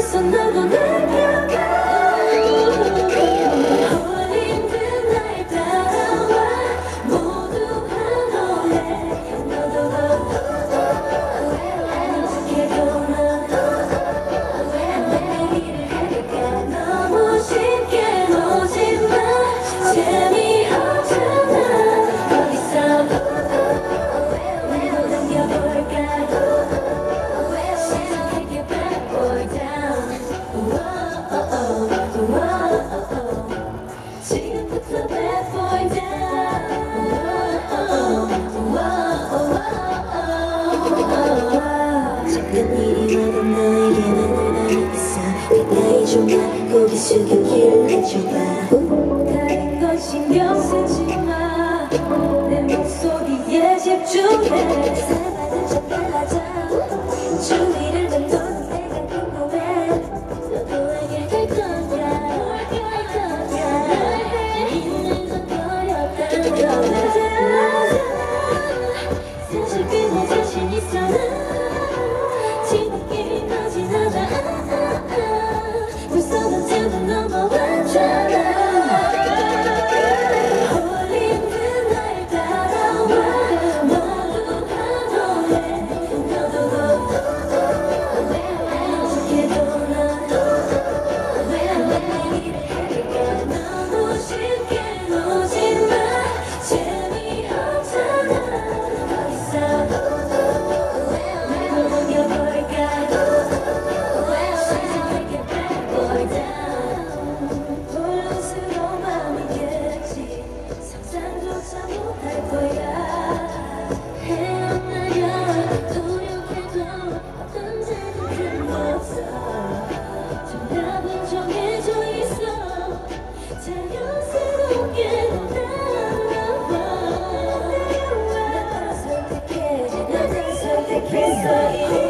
kiss another day. 너에게만 얼마나 있어. 가까이 좀와 고개 숙여 길을 내줘봐. 신경 쓰지 마내 목소리에 집중해. 사라져 달라져 Oh,